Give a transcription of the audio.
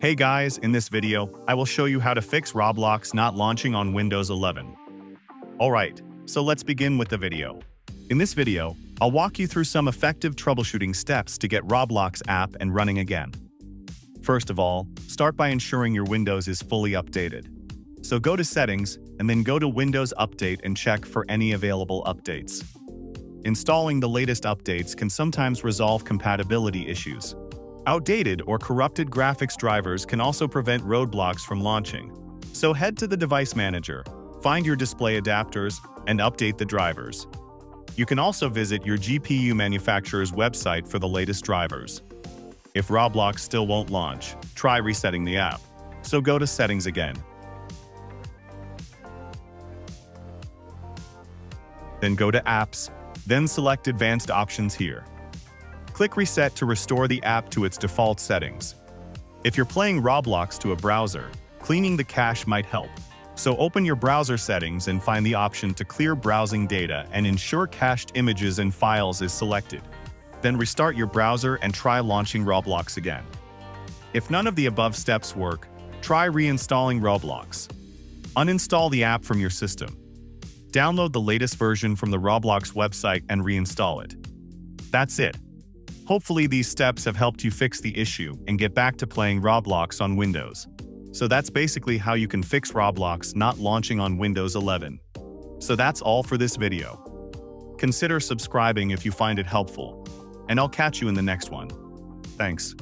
Hey guys, in this video, I will show you how to fix Roblox not launching on Windows 11. Alright, so let's begin with the video. In this video, I'll walk you through some effective troubleshooting steps to get Roblox app and running again. First of all, start by ensuring your Windows is fully updated. So go to Settings, and then go to Windows Update and check for any available updates. Installing the latest updates can sometimes resolve compatibility issues. Outdated or corrupted graphics drivers can also prevent Roblox from launching. So head to the Device Manager, find your display adapters, and update the drivers. You can also visit your GPU manufacturer's website for the latest drivers. If Roblox still won't launch, try resetting the app. So go to Settings again. Then go to Apps, then select Advanced Options here. Click Reset to restore the app to its default settings. If you're playing Roblox to a browser, cleaning the cache might help. So open your browser settings and find the option to clear browsing data and ensure cached images and files is selected. Then restart your browser and try launching Roblox again. If none of the above steps work, try reinstalling Roblox. Uninstall the app from your system. Download the latest version from the Roblox website and reinstall it. That's it. Hopefully these steps have helped you fix the issue and get back to playing Roblox on Windows. So that's basically how you can fix Roblox not launching on Windows 11. So that's all for this video. Consider subscribing if you find it helpful, and I'll catch you in the next one. Thanks.